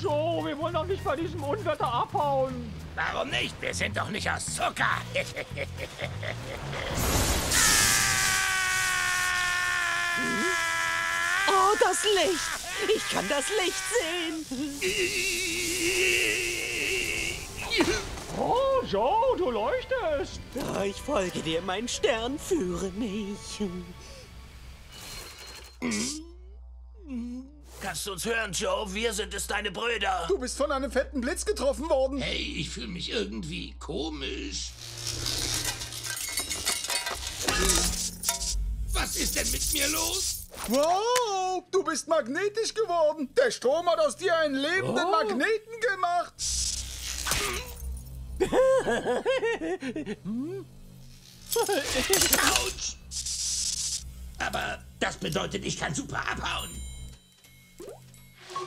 Joe. Wir wollen doch nicht bei diesem Unwetter abhauen. Warum nicht? Wir sind doch nicht aus Zucker. Oh, das Licht. Ich kann das Licht sehen. Oh, Joe, du leuchtest. Ja, ich folge dir. Mein Stern führe mich. Kannst du uns hören, Joe? Wir sind es, deine Brüder. Du bist von einem fetten Blitz getroffen worden. Hey, ich fühle mich irgendwie komisch. Was ist denn mit mir los? Wow, du bist magnetisch geworden. Der Strom hat aus dir einen lebenden Oh. Magneten gemacht. Autsch! Aber das bedeutet, ich kann super abhauen.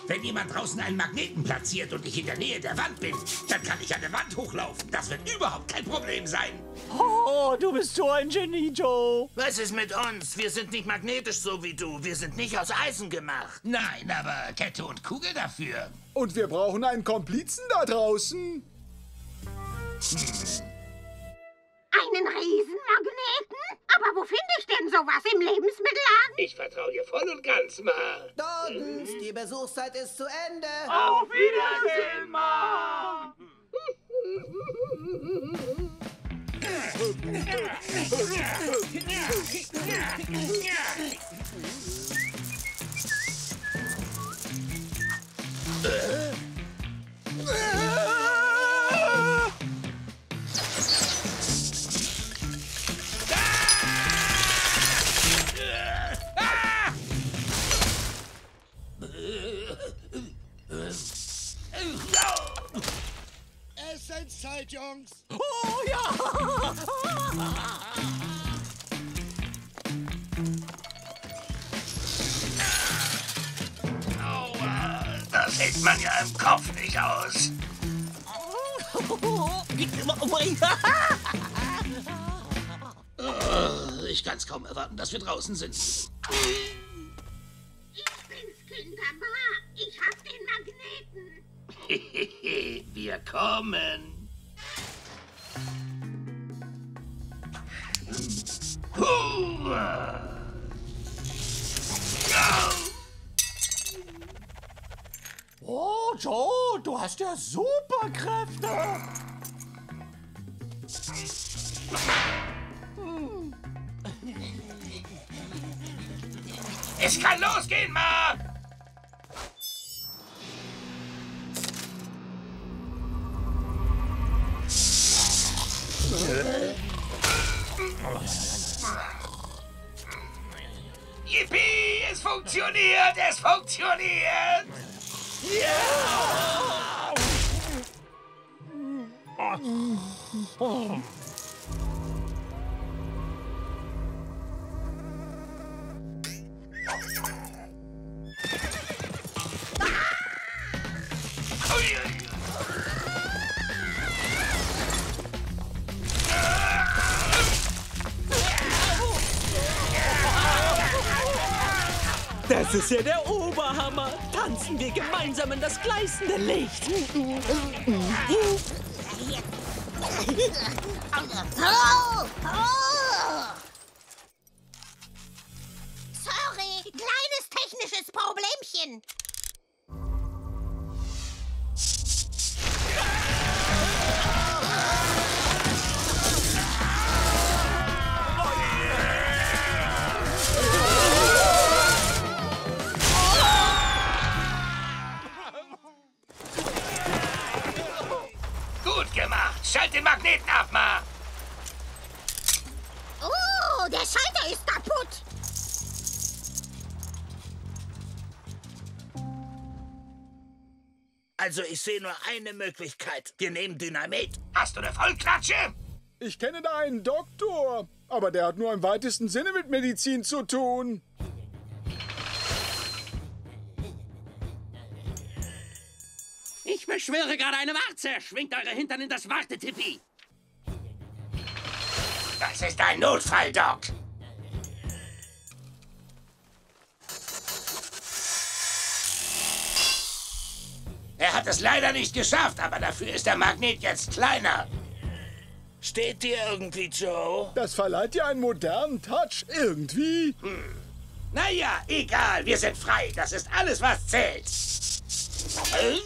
Wenn jemand draußen einen Magneten platziert und ich in der Nähe der Wand bin, dann kann ich an der Wand hochlaufen. Das wird überhaupt kein Problem sein. Oh, du bist so ein Genie, Joe. Was ist mit uns? Wir sind nicht magnetisch so wie du. Wir sind nicht aus Eisen gemacht. Nein, aber Kette und Kugel dafür. Und wir brauchen einen Komplizen da draußen. Einen Riesenmagneten? Aber wo finde ich denn sowas im Lebensmittelladen? Ich vertraue dir voll und ganz, Ma. Dordens, die Besuchszeit ist zu Ende. Auf Wiedersehen, Ma. Essenszeit, Jungs. Oh ja. Aua, das hält man ja im Kopf nicht aus. Äh, Ich kann es kaum erwarten, dass wir draußen sind. Ja Superkräfte. Es kann losgehen, Ma! Yippie! Es funktioniert! Es funktioniert! Ui, Das ist ja der Oberhammer. Tanzen wir gemeinsam in das gleißende Licht. Oh, oh. Sorry, Also ich sehe nur eine Möglichkeit. Wir nehmen Dynamit. Hast du eine Vollklatsche? Ich kenne da einen Doktor, aber der hat nur im weitesten Sinne mit Medizin zu tun. Ich beschwöre gerade eine Warze. Schwingt eure Hintern in das Wartetippi. Das ist ein Notfall, Doc. Hat es leider nicht geschafft, aber dafür ist der Magnet jetzt kleiner. Steht dir irgendwie, Joe? Das verleiht dir einen modernen Touch. Irgendwie. Naja, egal, wir sind frei. Das ist alles, was zählt. Äh?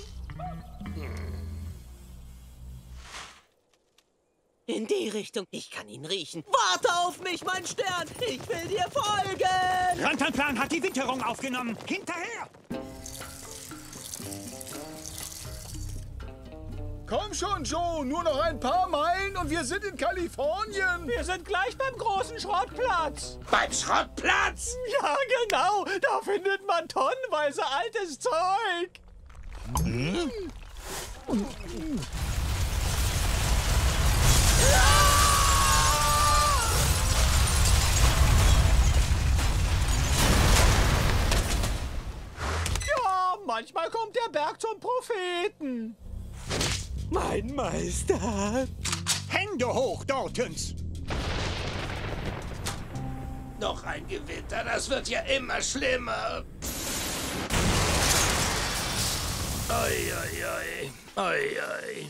In die Richtung. Ich kann ihn riechen. Warte auf mich, mein Stern. Ich will dir folgen. Rantanplan hat die Witterung aufgenommen. Hinterher! Komm schon, Joe. Nur noch ein paar Meilen und wir sind in Kalifornien. Wir sind gleich beim großen Schrottplatz. Beim Schrottplatz? Ja, genau. Da findet man tonnenweise altes Zeug. Ja, manchmal kommt der Berg zum Propheten. Mein Meister. Hände hoch, Dortens. Noch ein Gewitter, das wird ja immer schlimmer. Oi, oi, oi. Oi, oi.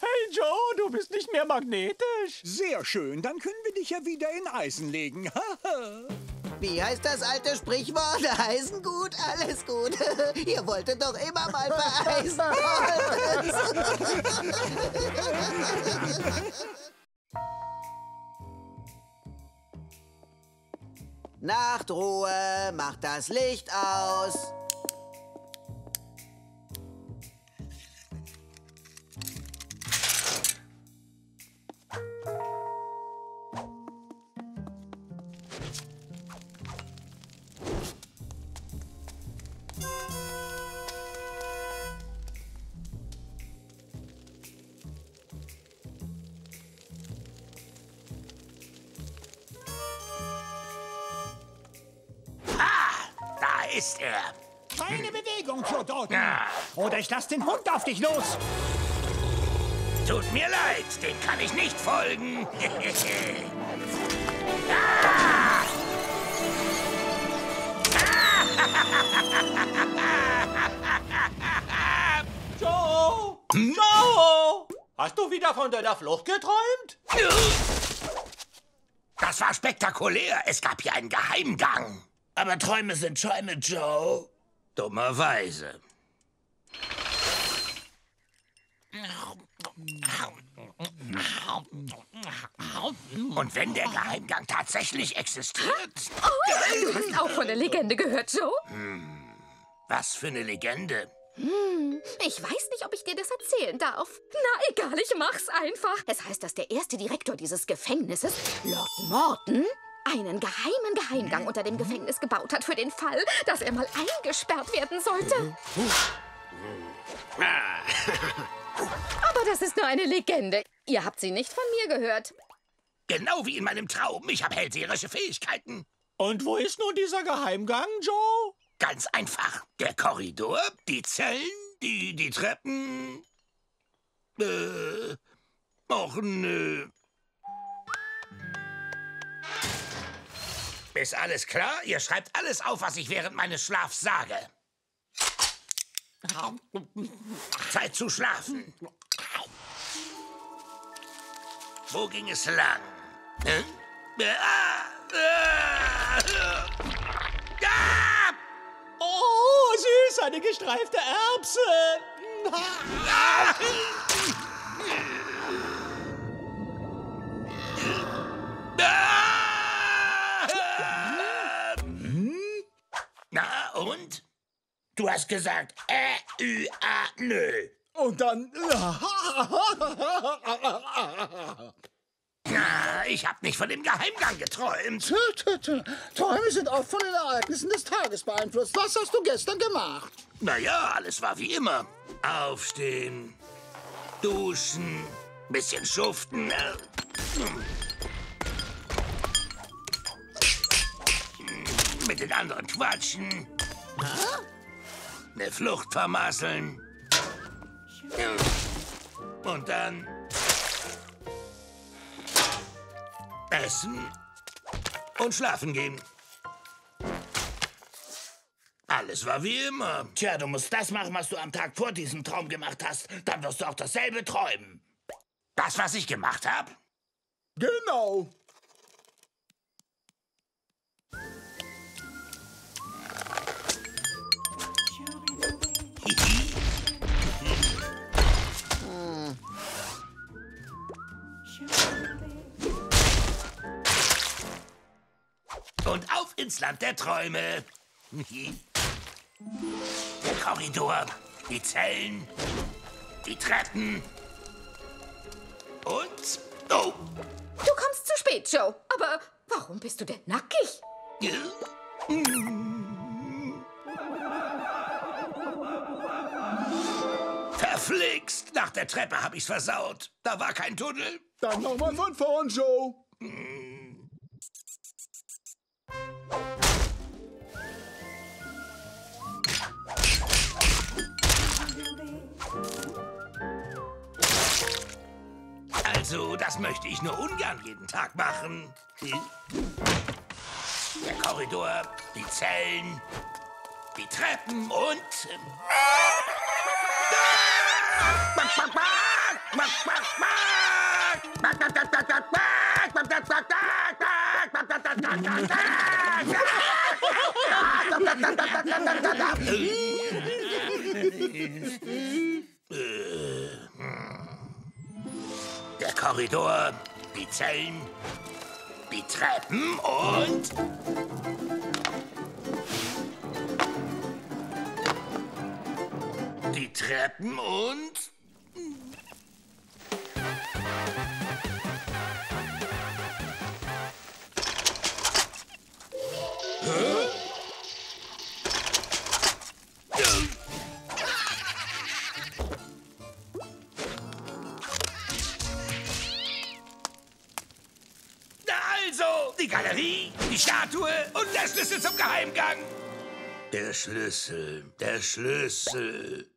Hey Joe, du bist nicht mehr magnetisch. Sehr schön, dann können wir dich ja wieder in Eisen legen. Wie heißt das alte Sprichwort? Eisen gut, alles gut. Ihr wolltet doch immer mal vereisen. Nachtruhe, macht das Licht aus. Ist er. Keine Bewegung, Joe Dalton. Ja. Oder ich lass den Hund auf dich los. Tut mir leid, dem kann ich nicht folgen. Joe! Joe! Hast du wieder von deiner Flucht geträumt? Das war spektakulär. Es gab hier einen Geheimgang. Aber Träume sind Schäume, Joe. Dummerweise. Und wenn der Geheimgang tatsächlich existiert, Du hast auch von der Legende gehört, Joe? was für eine Legende. Ich weiß nicht, ob ich dir das erzählen darf. Na, egal, ich mach's einfach. Es heißt, dass der erste Direktor dieses Gefängnisses, Lord Morton, einen geheimen Geheimgang unter dem Gefängnis gebaut hat für den Fall, dass er mal eingesperrt werden sollte. Aber das ist nur eine Legende. Ihr habt sie nicht von mir gehört. Genau wie in meinem Traum. Ich habe hellseherische Fähigkeiten. Und wo ist nun dieser Geheimgang, Joe? Ganz einfach. Der Korridor, die Zellen, die, die Treppen. Äh. Och, nö. Ist alles klar? Ihr schreibt alles auf, was ich während meines Schlafs sage. Zeit zu schlafen. Wo ging es lang? Hä? Ah, ah, ah. Oh, süß, eine gestreifte Erbse. Na Du hast gesagt, äh, ü, a, nö. Und dann. Na, ich hab nicht von dem Geheimgang geträumt. Tö, tö, tö. Träume sind oft von den Ereignissen des Tages beeinflusst. Was hast du gestern gemacht? Naja, alles war wie immer. Aufstehen, duschen, bisschen schuften. äh. Mit den anderen quatschen. Eine Flucht vermasseln. Und dann essen und schlafen gehen. Alles war wie immer. Tja, du musst das machen, was du am Tag vor diesem Traum gemacht hast. Dann wirst du auch dasselbe träumen. Das, was ich gemacht habe? Genau. Ins Land der Träume. Der Korridor, die Zellen, die Treppen und... Oh, Du kommst zu spät, Joe. Aber warum bist du denn nackig? verflixt! Nach der Treppe hab ich's versaut. Da war kein Tunnel. Dann nochmal von vorn, Joe. Also, das möchte ich nur ungern jeden Tag machen. Der Korridor, die Zellen, die Treppen und... ähm, Der Korridor, die Zellen, die Treppen und... Die Treppen und... die Statue und der Schlüssel zum Geheimgang. Der Schlüssel, der Schlüssel,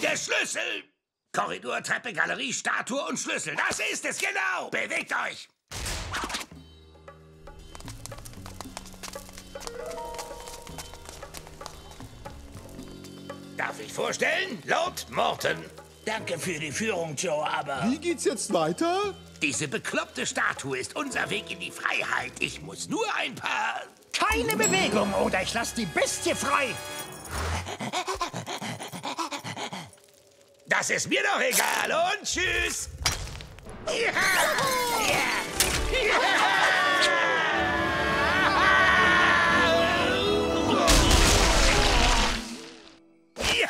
der Schlüssel. Korridor, Treppe, Galerie, Statue und Schlüssel. Das ist es genau. Bewegt euch. Darf ich vorstellen? Lord Morton. Danke für die Führung, Joe, aber... Wie geht's jetzt weiter? Diese bekloppte Statue ist unser Weg in die Freiheit. Ich muss nur ein paar... Keine Bewegung oder ich lass die Bestie frei. Das ist mir doch egal und tschüss. Ja. Ja. Ja.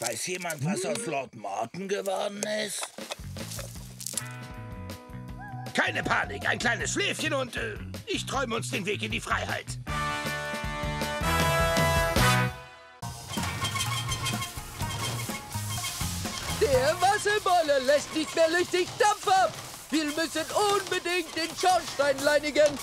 Weiß jemand, was aus Lord Morton geworden ist? Keine Panik, ein kleines Schläfchen und äh, ich träume uns den Weg in die Freiheit. Der Wasserboiler lässt nicht mehr richtig Dampf ab. Wir müssen unbedingt den Schornstein reinigen.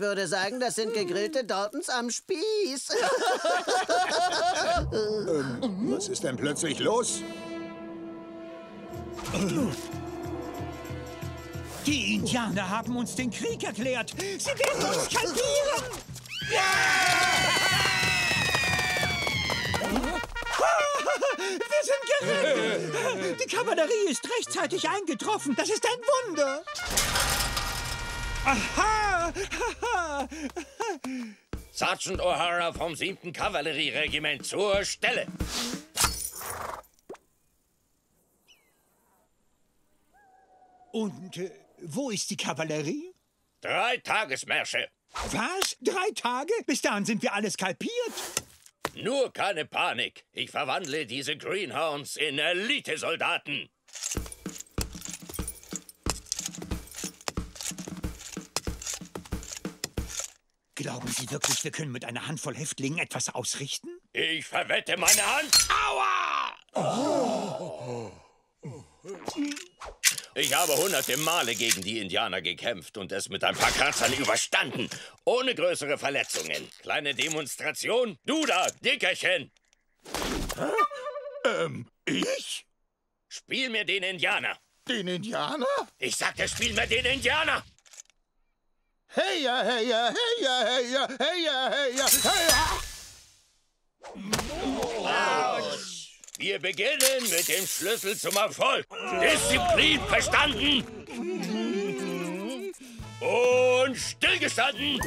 Ich würde sagen, das sind gegrillte Dortens am Spieß. Ähm, was ist denn plötzlich los? Die Indianer haben uns den Krieg erklärt. Sie werden uns skandieren. Wir sind gerettet. Die Kavallerie ist rechtzeitig eingetroffen. Das ist ein Wunder. Aha! Sergeant O'Hara vom 7. Kavallerieregiment zur Stelle. Und äh, wo ist die Kavallerie? Drei Tagesmärsche. Was? Drei Tage? Bis dahin sind wir alle skalpiert. Nur keine Panik. Ich verwandle diese Greenhounds in Elitesoldaten. Glauben Sie wirklich, wir können mit einer Handvoll Häftlingen etwas ausrichten? Ich verwette meine Hand. Aua! Ich habe hunderte Male gegen die Indianer gekämpft und es mit ein paar Kratzern überstanden. Ohne größere Verletzungen. Kleine Demonstration. Du da, Dickerchen. Ähm, ich? Spiel mir den Indianer. Den Indianer? Ich sagte, spiel mir den Indianer. Hey ja, hey ja, hey ja, hey ja, hey ja, hey ja, hey ja. Wir beginnen mit dem Schlüssel zum Erfolg. Disziplin verstanden. Und stillgestanden.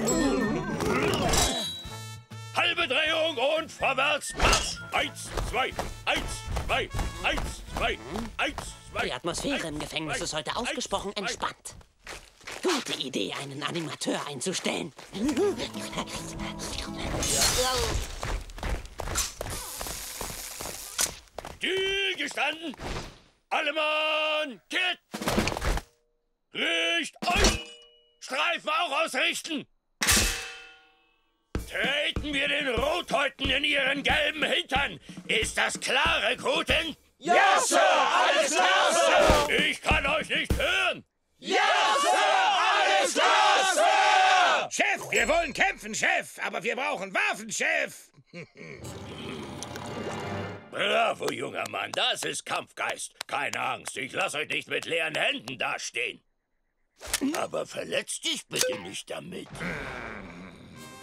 Halbe Drehung und vorwärts. Marsch. Eins, zwei, eins, zwei, eins, zwei, eins, zwei. Die Atmosphäre im Gefängnis ist heute ausgesprochen entspannt. Gute Idee, einen Animateur einzustellen. Stillgestanden. Alle Mann, Kit. Richt euch. Streifen auch ausrichten. Treten wir den Rothäuten in ihren gelben Hintern. Ist das klar, Rekruten? Ja, Sir, alles klar, Sir. Ich kann euch nicht hören. Ja, Sir. Chef, wir wollen kämpfen, Chef, aber wir brauchen Waffen, Chef. Bravo, junger Mann, das ist Kampfgeist. Keine Angst, ich lasse euch nicht mit leeren Händen dastehen. Aber verletzt dich bitte nicht damit.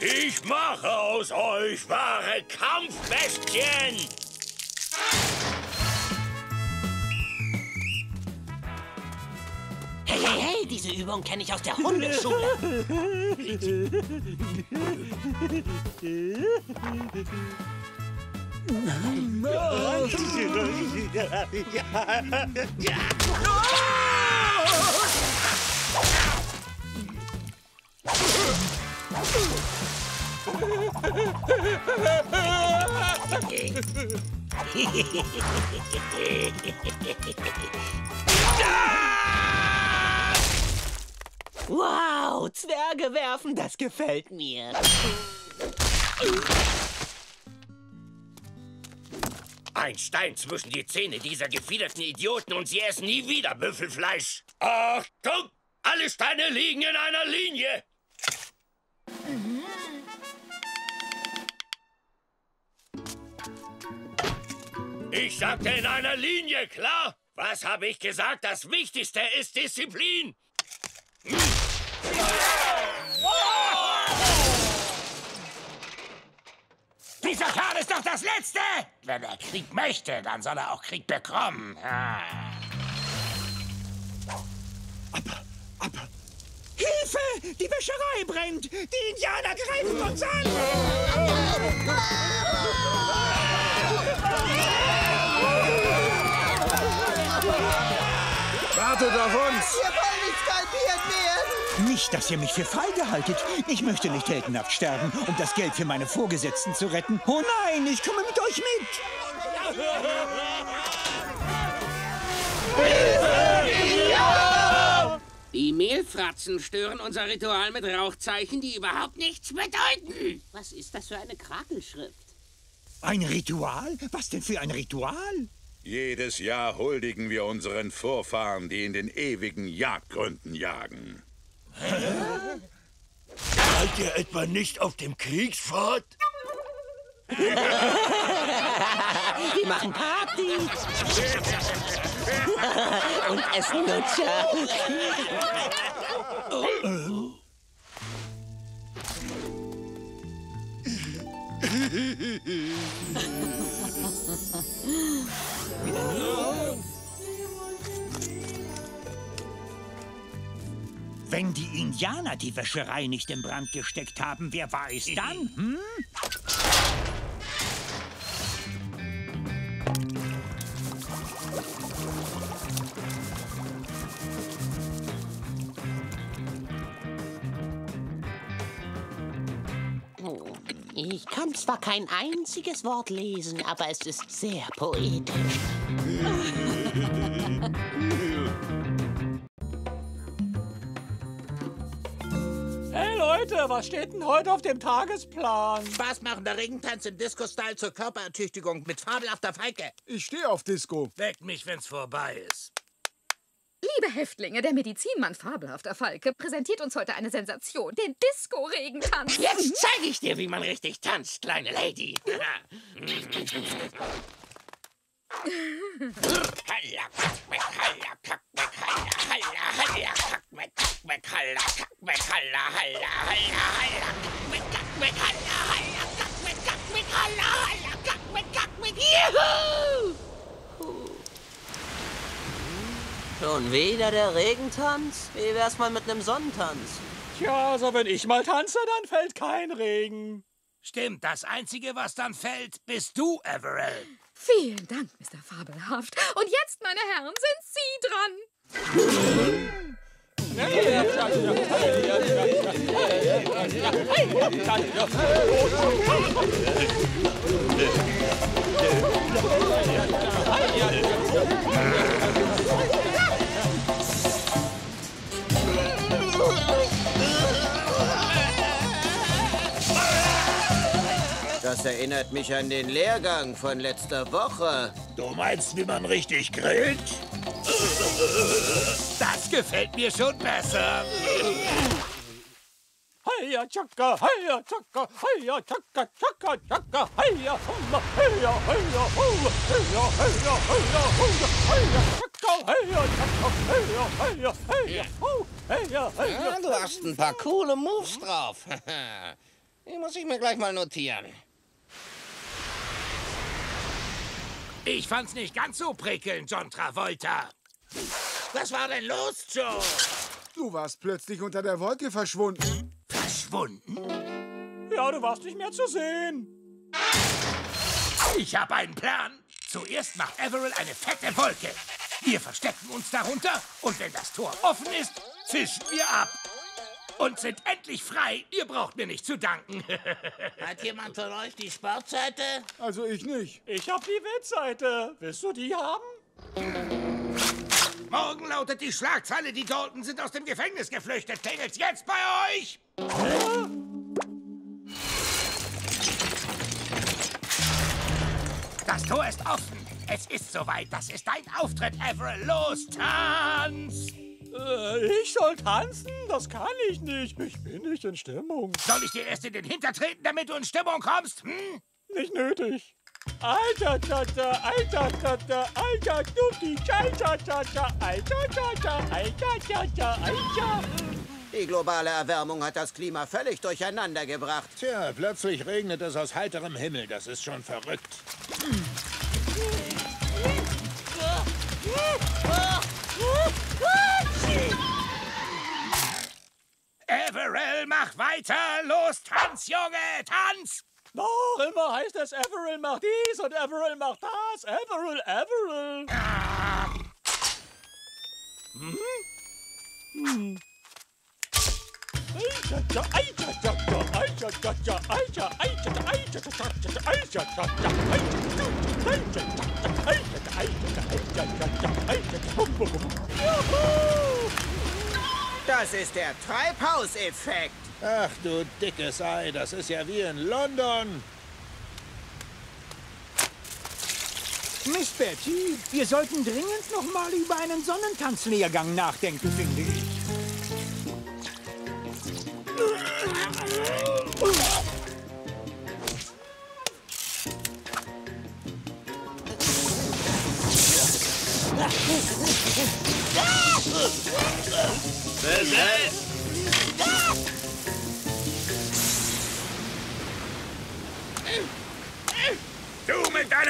Ich mache aus euch wahre Kampfbestien. Hey, hey, hey, diese Übung kenne ich aus der Hundeschule. Wow, Zwerge werfen, das gefällt mir. Ein Stein zwischen die Zähne dieser gefiederten Idioten und sie essen nie wieder Büffelfleisch. Achtung! Alle Steine liegen in einer Linie. Ich sagte in einer Linie, klar? Was habe ich gesagt? Das Wichtigste ist Disziplin. Dieser Kerl ist doch das Letzte! Wenn er Krieg möchte, dann soll er auch Krieg bekommen. Ah. Hilfe! Die Wäscherei brennt! Die Indianer greifen uns an! Wartet auf uns! Wir wollen nicht skalpiert werden! Nicht, dass ihr mich für feige haltet. Ich möchte nicht heldenhaft sterben, um das Geld für meine Vorgesetzten zu retten. Oh nein, ich komme mit euch mit! Die Mehlfratzen stören unser Ritual mit Rauchzeichen, die überhaupt nichts bedeuten. Was ist das für eine Krakelschrift? Ein Ritual? Was denn für ein Ritual? Jedes Jahr huldigen wir unseren Vorfahren, die in den ewigen Jagdgründen jagen. Seid ihr etwa nicht auf dem Kriegsfahrt? Die machen Party. Und essen Lutscher. Wenn die Indianer die Wäscherei nicht in Brand gesteckt haben, wer war es dann? Hm? Oh, Ich kann zwar kein einziges Wort lesen, aber es ist sehr poetisch. Leute! Was steht denn heute auf dem Tagesplan? Spaßmachender Regentanz im Disco-Style zur Körperertüchtigung mit fabelhafter Feige. Ich stehe auf Disco. Weck mich, wenn's vorbei ist. Liebe Häftlinge, der Medizinmann Fabelhafter Falke präsentiert uns heute eine Sensation, den Disco-Regentanz. Jetzt zeige ich dir, wie man richtig tanzt, kleine Lady. Schon wieder der Regentanz? Wie wär's mal mit einem Sonnentanz? Tja, also wenn ich mal tanze, dann fällt kein Regen. Stimmt, das Einzige, was dann fällt, bist du, Everell. Vielen Dank, Mr. Fabelhaft. Und jetzt, meine Herren, sind Sie dran. Das erinnert mich an den Lehrgang von letzter Woche. Du meinst, wie man richtig grillt? Das gefällt mir schon besser. Heya chaka, heya chaka, heya chaka, chaka, chaka, heya humma, heya, heya, humma, heya, heya, heya, humma, heya chaka, heya chaka, heya, heya, heya, hu, heya, heya. Ja, du hast ein paar coole Moves drauf. Die muss ich mir gleich mal notieren. Ich fand's nicht ganz so prickelnd, John Travolta. Was war denn los, Joe? Du warst plötzlich unter der Wolke verschwunden. Verschwunden? Ja, du warst nicht mehr zu sehen. Ich habe einen Plan. Zuerst macht Everett eine fette Wolke. Wir verstecken uns darunter und wenn das Tor offen ist, fischen wir ab. Und sind endlich frei. Ihr braucht mir nicht zu danken. Hat jemand von euch die Sportseite? Also ich nicht. Ich hab die Wettseite. Willst du die haben? Morgen lautet die Schlagzeile, die Dalton sind aus dem Gefängnis geflüchtet. Klingelt's jetzt bei euch? Das Tor ist offen. Es ist soweit. Das ist dein Auftritt, Everett. Los, tanz! Äh, ich soll tanzen? Das kann ich nicht. Ich bin nicht in Stimmung. Soll ich dir erst in den Hinter treten, damit du in Stimmung kommst? Hm? Nicht nötig. Alter Tata, alter Tata, alter Dutti, alter Tata, alter Tata, alter Tata, alter. Die globale Erwärmung hat das Klima völlig durcheinander gebracht. Tja, plötzlich regnet es aus heiterem Himmel. Das ist schon verrückt. Everell, mach weiter! Los, tanz, Junge, tanz! Noch immer heißt es Averill macht dies und Averill macht das. Averill, Averill. Hm? Hm. Das ist der Treibhauseffekt. Ach du dickes Ei, das ist ja wie in London. Miss Betty, wir sollten dringend noch mal über einen Sonnentanzlehrgang nachdenken, finde ich.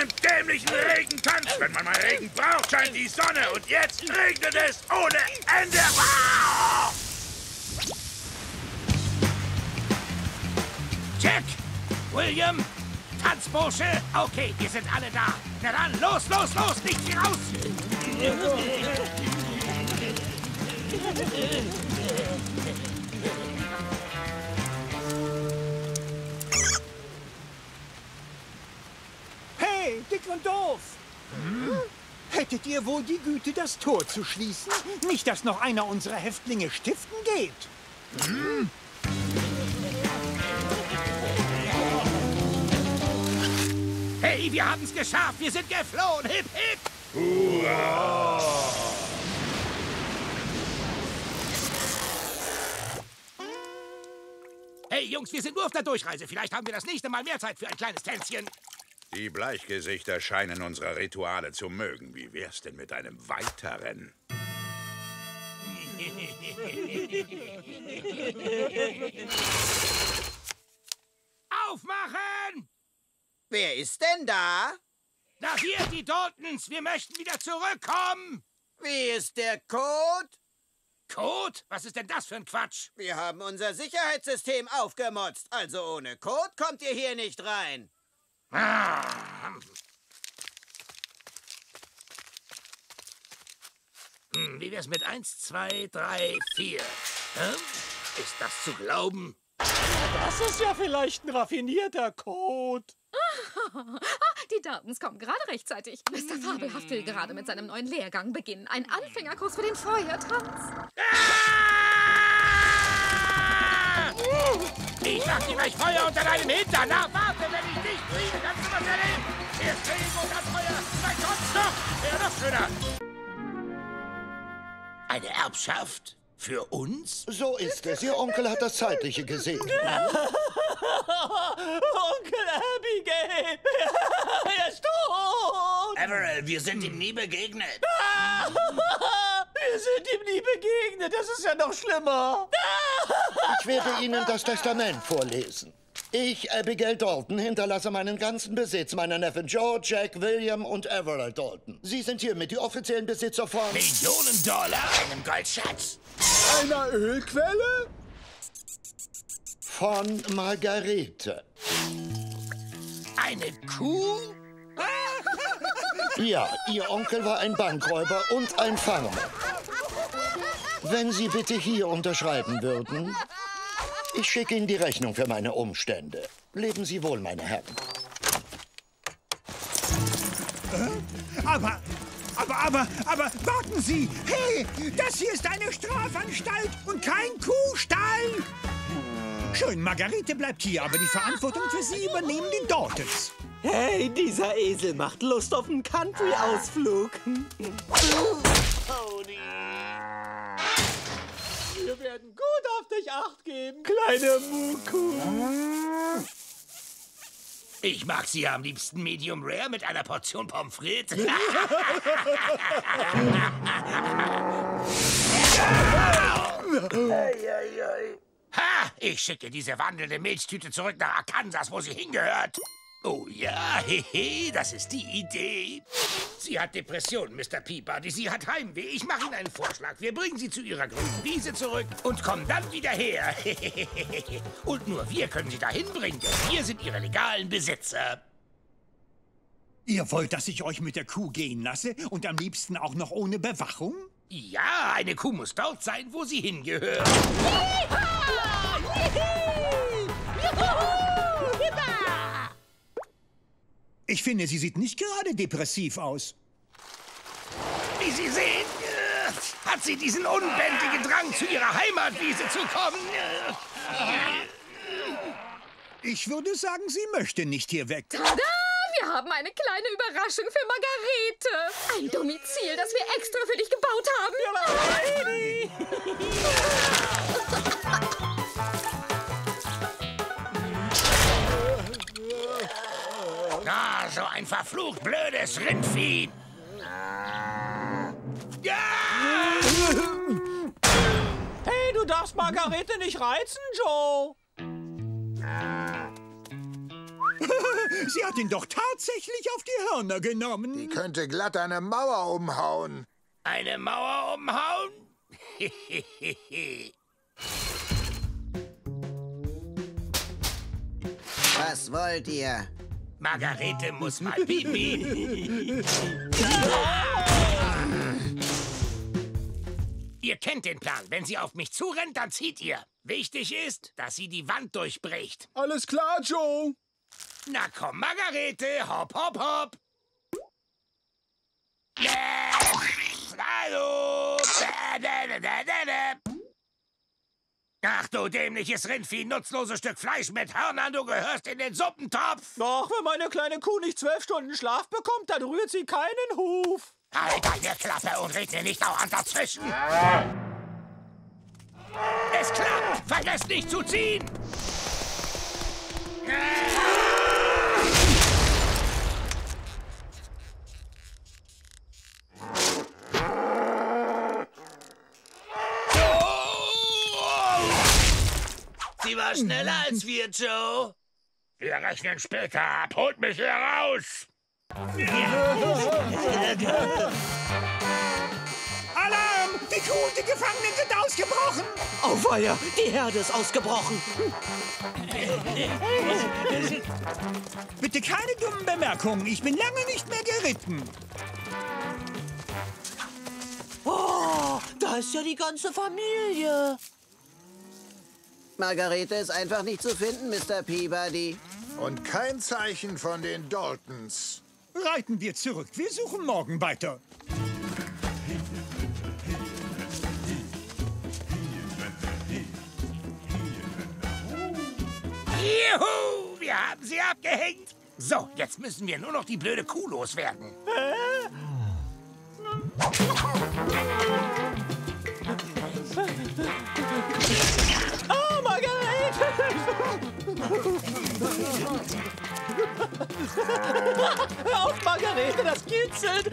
Deinem dämlichen Regentanz! Wenn man mal Regen braucht, scheint die Sonne und jetzt regnet es ohne Ende! Ah! Jack! William! Tanzbursche! Okay, wir sind alle da! Na dann, los, los, los! Nicht hier raus! ihr wohl die Güte, das Tor zu schließen? Nicht, dass noch einer unserer Häftlinge stiften geht. Hm. Hey, wir haben's geschafft! Wir sind geflohen! Hip, hip! Hurra! Hey, Jungs, wir sind nur auf der Durchreise. Vielleicht haben wir das nächste Mal mehr Zeit für ein kleines Tänzchen. Die Bleichgesichter scheinen unsere Rituale zu mögen. Wie wär's denn mit einem weiteren? Aufmachen! Wer ist denn da? Na, hier, die Daltons. Wir möchten wieder zurückkommen. Wie ist der Code? Code? Was ist denn das für ein Quatsch? Wir haben unser Sicherheitssystem aufgemotzt. Also ohne Code kommt ihr hier nicht rein. Ah. Hm, wie wär's mit eins, zwei, drei, vier? Hm? Ist das zu glauben? Das ist ja vielleicht ein raffinierter Code. Die Daltons kommen gerade rechtzeitig. Mr. Fabelhaft will gerade mit seinem neuen Lehrgang beginnen. Ein Anfängerkurs für den Feuertanz. Ich mach dir gleich Feuer unter deinem Hintern. Na, kriege, kannst du was erleben. Erst Regen und dann Feuer. Dann kommt's noch. Wäre noch schöner. Eine Erbschaft? Für uns? So ist es. Ihr Onkel hat das Zeitliche gesehen. Onkel Abigail! er ist tot! Everell, wir sind ihm nie begegnet. wir sind ihm nie begegnet. Das ist ja noch schlimmer. ich werde Ihnen das Testament vorlesen. Ich, Abigail Dalton, hinterlasse meinen ganzen Besitz meiner Neffen George, Jack, William und Everett Dalton. Sie sind hiermit die offiziellen Besitzer von... Millionen Dollar, einem Goldschatz. Einer Ölquelle? Von Margarete. Eine Kuh? Ja, Ihr Onkel war ein Bankräuber und ein Farmer. Wenn Sie bitte hier unterschreiben würden... Ich schicke Ihnen die Rechnung für meine Umstände. Leben Sie wohl, meine Herren. Aber, aber, aber, aber, warten Sie! Hey, das hier ist eine Strafanstalt und kein Kuhstall! Schön, Margarete bleibt hier, aber die Verantwortung für Sie übernehmen die Daltons. Hey, dieser Esel macht Lust auf einen Country-Ausflug. Wir werden gut auf dich acht geben, kleine Muku. Ich mag sie am liebsten Medium Rare mit einer Portion Pommes frites. ha! Ich schicke diese wandelnde Milchtüte zurück nach Arkansas, wo sie hingehört. Oh ja, hehe, das ist die Idee. Sie hat Depressionen, Mr. Peabody. Sie hat Heimweh. Ich mache Ihnen einen Vorschlag. Wir bringen Sie zu Ihrer grünen Wiese zurück und kommen dann wieder her. und nur wir können Sie dahin bringen, denn wir sind Ihre legalen Besitzer. Ihr wollt, dass ich euch mit der Kuh gehen lasse und am liebsten auch noch ohne Bewachung? Ja, eine Kuh muss dort sein, wo sie hingehört. Ich finde, sie sieht nicht gerade depressiv aus. Wie Sie sehen, äh, hat sie diesen unbändigen Drang, zu ihrer Heimatwiese zu kommen. Ich würde sagen, sie möchte nicht hier weg. Tada! Wir haben eine kleine Überraschung für Margarete. Ein Domizil, das wir extra für dich gebaut haben. Ah, so ein verflucht blödes Rindvieh. Ja! Hey, du darfst Margarete nicht reizen, Joe. Sie hat ihn doch tatsächlich auf die Hörner genommen. Die könnte glatt eine Mauer umhauen. Eine Mauer umhauen? Was wollt ihr? Margarete muss mal pipi. ihr kennt den Plan. Wenn sie auf mich zurennt, dann zieht ihr. Wichtig ist, dass sie die Wand durchbricht. Alles klar, Joe. Na komm, Margarete, hopp, hopp, hopp. Hallo. Ach du dämliches Rindvieh, nutzloses Stück Fleisch mit Hörnern, du gehörst in den Suppentopf! Doch, wenn meine kleine Kuh nicht zwölf Stunden Schlaf bekommt, dann rührt sie keinen Huf. Halt deine Klappe und red mir nicht dauernd dazwischen! Es klappt! Vergesst nicht zu ziehen! Sie war schneller als wir, Joe. Wir rechnen später ab. Holt mich hier raus! Alarm! Die Kuh und die Gefangenen sind ausgebrochen! Auweia, die Herde ist ausgebrochen. Bitte keine dummen Bemerkungen. Ich bin lange nicht mehr geritten. Oh, da ist ja die ganze Familie. Margarete ist einfach nicht zu finden, Mr. Peabody. Und kein Zeichen von den Daltons. Reiten wir zurück. Wir suchen morgen weiter. Juhu! Wir haben sie abgehängt! So, jetzt müssen wir nur noch die blöde Kuh loswerden. Margarete! Hör auf, Margarete, das kitzelt!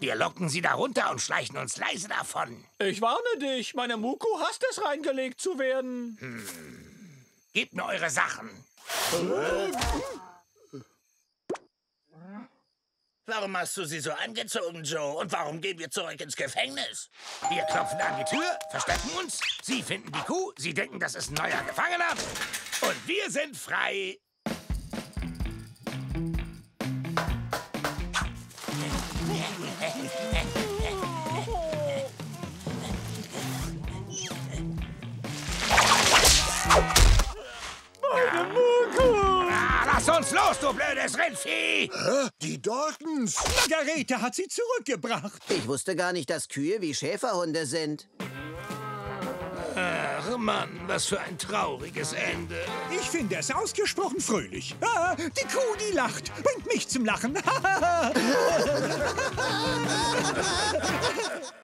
Wir locken sie da runter und schleichen uns leise davon. Ich warne dich, meine Muku hasst es, reingelegt zu werden. Gebt mir eure Sachen. Warum hast du sie so angezogen, Joe? Und warum gehen wir zurück ins Gefängnis? Wir klopfen an die Tür, verstecken uns. Sie finden die Kuh, sie denken, das ist ein neuer Gefangener. Und wir sind frei. Uns los, du blödes Rindvieh! Hä? Die Daltons? Margarete hat sie zurückgebracht. Ich wusste gar nicht, dass Kühe wie Schäferhunde sind. Ach Mann, was für ein trauriges Ende. Ich finde es ausgesprochen fröhlich. Ah, die Kuh, die lacht, bringt mich zum Lachen.